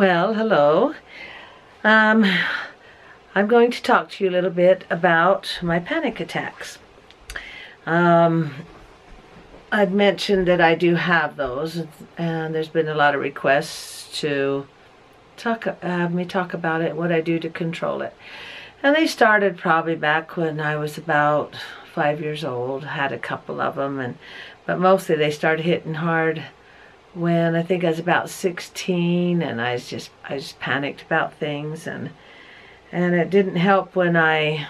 Well, hello. Um, I'm going to talk to you a little bit about my panic attacks. Um, I've mentioned that I do have those, and there's been a lot of requests to talk, have me talk about it, what I do to control it. And they started probably back when I was about five years old. Had a couple of them, and but mostly they started hitting hard when I think I was about 16 and I was just I just panicked about things and and it didn't help when I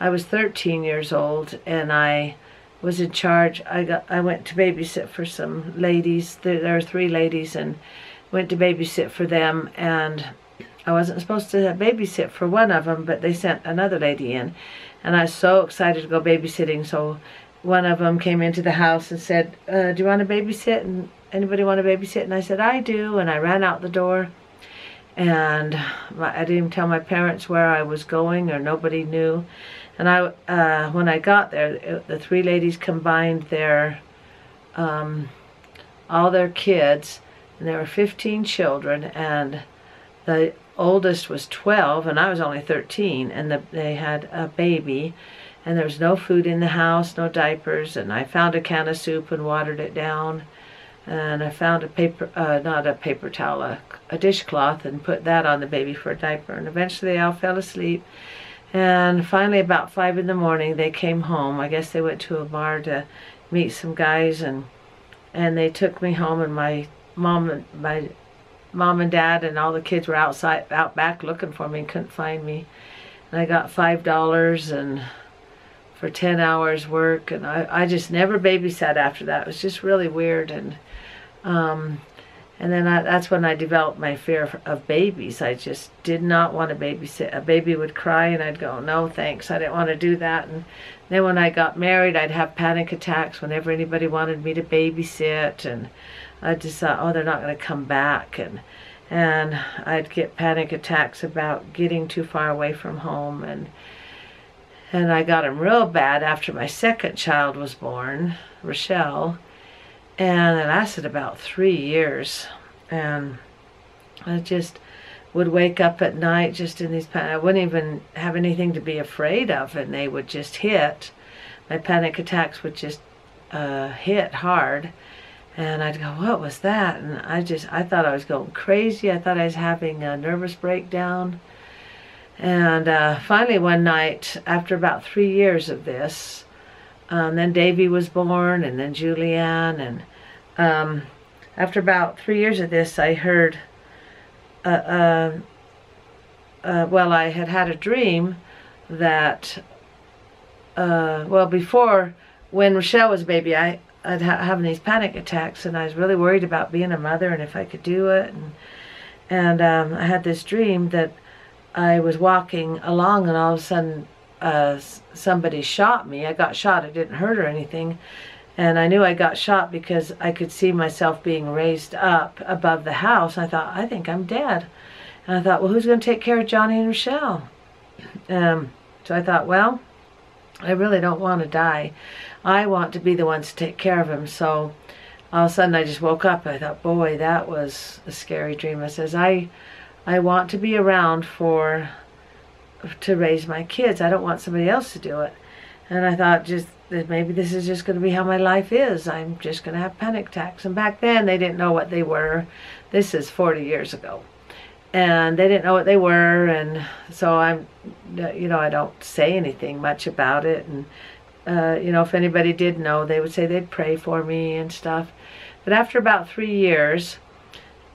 I was 13 years old and I was in charge I got I went to babysit for some ladies there, there are three ladies and went to babysit for them and I wasn't supposed to babysit for one of them but they sent another lady in and I was so excited to go babysitting so one of them came into the house and said, uh, do you want to babysit? And anybody want to babysit? And I said, I do. And I ran out the door. And I didn't even tell my parents where I was going or nobody knew. And I, uh, when I got there, the three ladies combined their, um, all their kids, and there were 15 children, and the oldest was 12, and I was only 13, and the, they had a baby, and there was no food in the house, no diapers, and I found a can of soup and watered it down, and I found a paper, uh, not a paper towel, a, a dishcloth, and put that on the baby for a diaper, and eventually they all fell asleep, and finally about five in the morning they came home. I guess they went to a bar to meet some guys, and and they took me home, and my mom and my mom and dad and all the kids were outside out back looking for me and couldn't find me. And I got five dollars and for 10 hours work and I, I just never babysat after that. It was just really weird and um, and then I, that's when I developed my fear of babies. I just did not want to babysit. A baby would cry and I'd go, no thanks, I didn't want to do that. And then when I got married, I'd have panic attacks whenever anybody wanted me to babysit. And I just thought, oh, they're not going to come back. And, and I'd get panic attacks about getting too far away from home. And and I got them real bad after my second child was born, Rochelle. And it lasted about three years. And I just would wake up at night just in these panic. I wouldn't even have anything to be afraid of and they would just hit. My panic attacks would just uh, hit hard. And I'd go, what was that? And I just, I thought I was going crazy. I thought I was having a nervous breakdown. And uh, finally one night, after about three years of this, um, then Davey was born, and then Julianne, and um, after about three years of this, I heard, uh, uh, uh well, I had had a dream that, uh, well, before, when Rochelle was a baby, I, I'd ha having these panic attacks, and I was really worried about being a mother and if I could do it, and, and um, I had this dream that I was walking along and all of a sudden uh, somebody shot me. I got shot. It didn't hurt or anything. And I knew I got shot because I could see myself being raised up above the house. I thought, I think I'm dead. And I thought, well, who's going to take care of Johnny and Michelle? Um, so I thought, well, I really don't want to die. I want to be the ones to take care of him. So all of a sudden I just woke up. I thought, boy, that was a scary dream. I says, I I want to be around for to raise my kids. I don't want somebody else to do it. And I thought just that maybe this is just going to be how my life is. I'm just going to have panic attacks. And back then they didn't know what they were. This is 40 years ago. And they didn't know what they were. And so I'm, you know, I don't say anything much about it. And, uh, you know, if anybody did know, they would say they'd pray for me and stuff. But after about three years,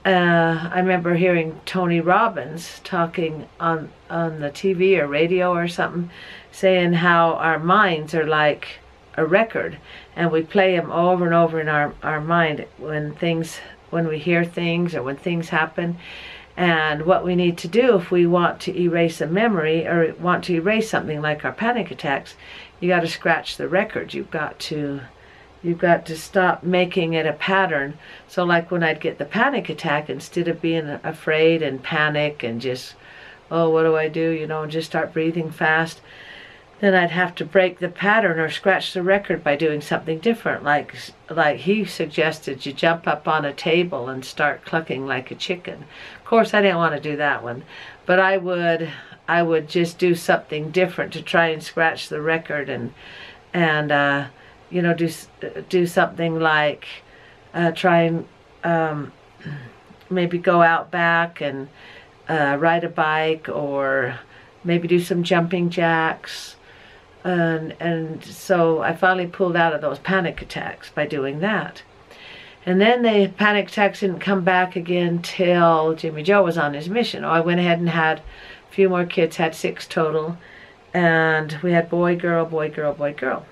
uh, I remember hearing Tony Robbins talking on on the TV or radio or something, saying how our minds are like a record, and we play them over and over in our our mind when things when we hear things or when things happen. And what we need to do if we want to erase a memory or want to erase something like our panic attacks, you got to scratch the record. You've got to You've got to stop making it a pattern. So like when I'd get the panic attack, instead of being afraid and panic and just, oh, what do I do, you know, just start breathing fast, then I'd have to break the pattern or scratch the record by doing something different. Like like he suggested, you jump up on a table and start clucking like a chicken. Of course, I didn't want to do that one, but I would I would just do something different to try and scratch the record and and uh, you know do do something like uh, try and um, maybe go out back and uh, ride a bike or maybe do some jumping jacks and and so I finally pulled out of those panic attacks by doing that. And then the panic attacks didn't come back again till Jimmy Joe was on his mission. Oh, I went ahead and had a few more kids, had six total, and we had boy, girl, boy, girl, boy, girl.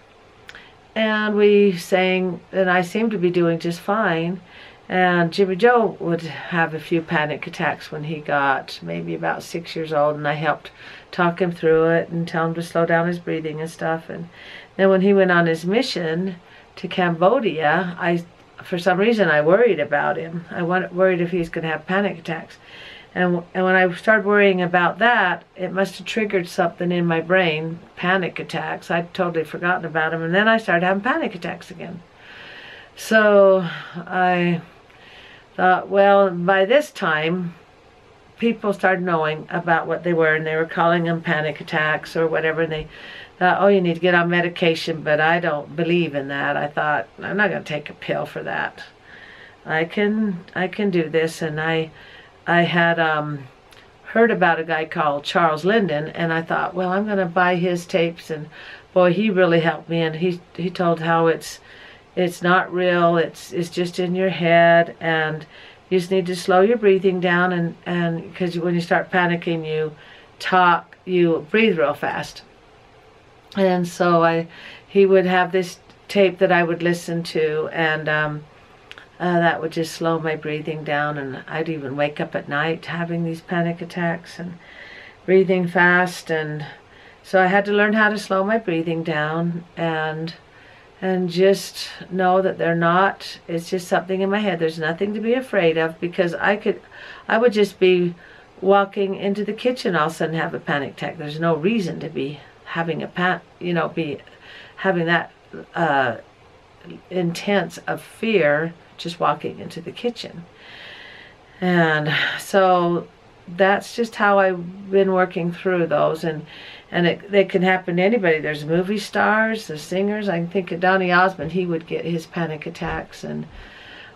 And we sang, and I seemed to be doing just fine. And Jimmy Joe would have a few panic attacks when he got maybe about six years old, and I helped talk him through it and tell him to slow down his breathing and stuff. And then when he went on his mission to Cambodia, I, for some reason, I worried about him. I worried if he's going to have panic attacks. And, and when I started worrying about that, it must have triggered something in my brain, panic attacks. I'd totally forgotten about them. And then I started having panic attacks again. So I thought, well, by this time, people started knowing about what they were and they were calling them panic attacks or whatever and they thought oh you need to get on medication but I don't believe in that I thought I'm not going to take a pill for that I can I can do this and I I had um heard about a guy called Charles Linden and I thought well I'm going to buy his tapes and boy he really helped me and he he told how it's it's not real it's it's just in your head and you just need to slow your breathing down and and because when you start panicking you talk you breathe real fast. And so i he would have this tape that i would listen to and um, uh, that would just slow my breathing down and i'd even wake up at night having these panic attacks and breathing fast and so i had to learn how to slow my breathing down and and just know that they're not it's just something in my head there's nothing to be afraid of because i could i would just be walking into the kitchen all of a sudden have a panic attack. There's no reason to be having a pan you know be having that uh, intense of fear just walking into the kitchen and so that's just how I've been working through those and and it, can happen to anybody. There's movie stars, there's singers. I can think of Donny Osmond. He would get his panic attacks, and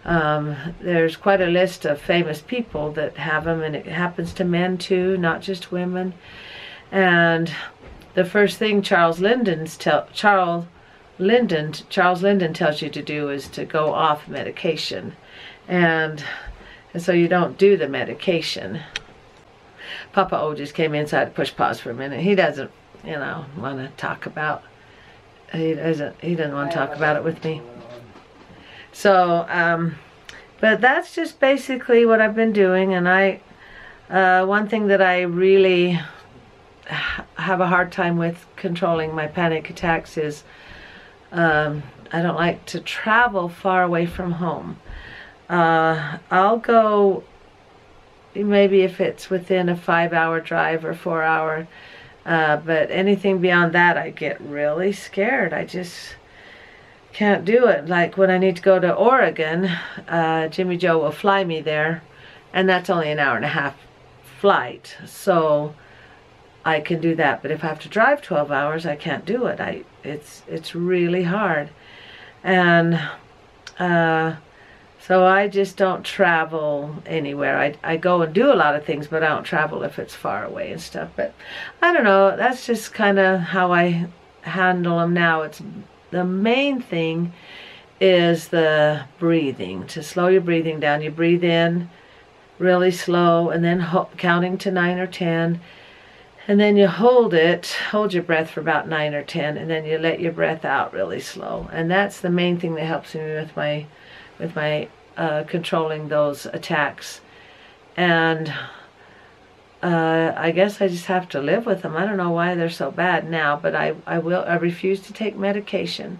um, there's quite a list of famous people that have them, and it happens to men too, not just women. And the first thing Charles Linden's tell Charles Linden Charles Linden tells you to do is to go off medication, and and so you don't do the medication. Papa O just came inside to push pause for a minute. He doesn't, you know, want to talk about. He doesn't. He doesn't want to talk about it with me. So, um, but that's just basically what I've been doing. And I, uh, one thing that I really have a hard time with controlling my panic attacks is um, I don't like to travel far away from home. Uh, I'll go maybe if it's within a five hour drive or four hour uh, but anything beyond that I get really scared. I just can't do it. Like when I need to go to Oregon uh, Jimmy Joe will fly me there and that's only an hour and a half flight. So I can do that but if I have to drive 12 hours I can't do it I it's it's really hard and uh, so I just don't travel anywhere. I, I go and do a lot of things, but I don't travel if it's far away and stuff. But I don't know. That's just kind of how I handle them now. It's the main thing is the breathing. To slow your breathing down. You breathe in really slow and then counting to 9 or 10 and then you hold it hold your breath for about 9 or 10 and then you let your breath out really slow and that's the main thing that helps me with my with my uh, controlling those attacks. And uh, I guess I just have to live with them. I don't know why they're so bad now, but I, I will. I refuse to take medication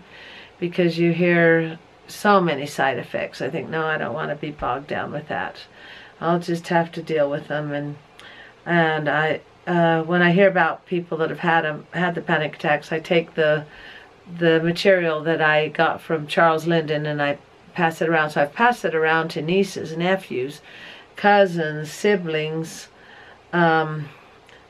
because you hear so many side effects. I think no, I don't want to be bogged down with that. I'll just have to deal with them and and I uh, when I hear about people that have had 'em- had the panic attacks, I take the the material that I got from Charles Linden and I pass it around. So I've passed it around to nieces, nephews, cousins, siblings. Um,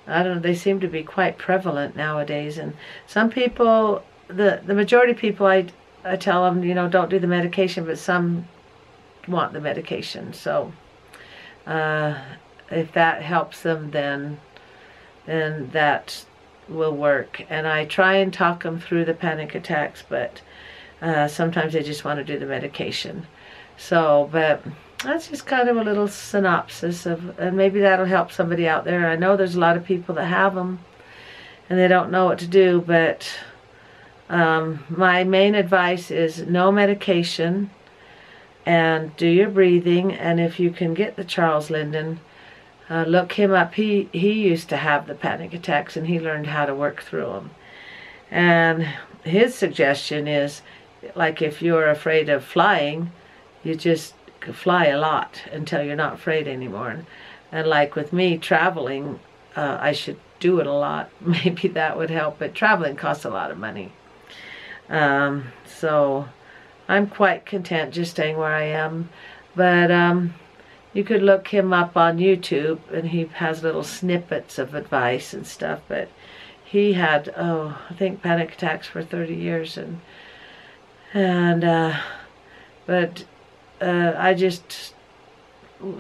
I don't know. They seem to be quite prevalent nowadays, and some people, the the majority of people, I I tell them, you know, don't do the medication, but some want the medication. So uh, if that helps them, then then that will work. And I try and talk them through the panic attacks, but uh, sometimes they just want to do the medication. So, but that's just kind of a little synopsis of, and maybe that'll help somebody out there. I know there's a lot of people that have them and they don't know what to do, but um, my main advice is no medication and do your breathing. And if you can get the Charles Linden, uh, look him up. He he used to have the panic attacks, and he learned how to work through them. And his suggestion is, like if you're afraid of flying, you just fly a lot until you're not afraid anymore. And, like with me traveling, uh, I should do it a lot. Maybe that would help. But traveling costs a lot of money. Um, so I'm quite content just staying where I am. But um, you could look him up on YouTube, and he has little snippets of advice and stuff. But he had, oh, I think panic attacks for 30 years, and and uh, but uh, I just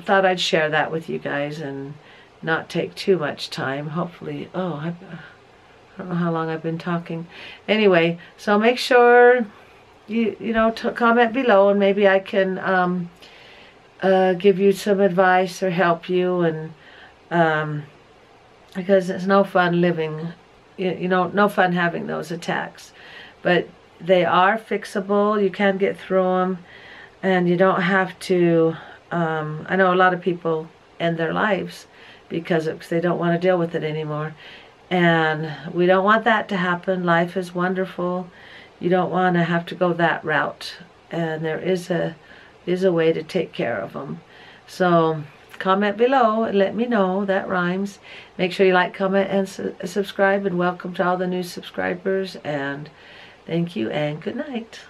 thought I'd share that with you guys and not take too much time. Hopefully, oh, I, I don't know how long I've been talking. Anyway, so make sure you you know to comment below, and maybe I can. Um, uh, give you some advice or help you and um, because it's no fun living you, you know no fun having those attacks. But they are fixable. You can get through them and you don't have to um, I know a lot of people end their lives because they don't want to deal with it anymore. And we don't want that to happen. Life is wonderful. You don't want to have to go that route. And there is a is a way to take care of them. So comment below and let me know. That rhymes. Make sure you like, comment, and su subscribe. And welcome to all the new subscribers. And thank you and good night.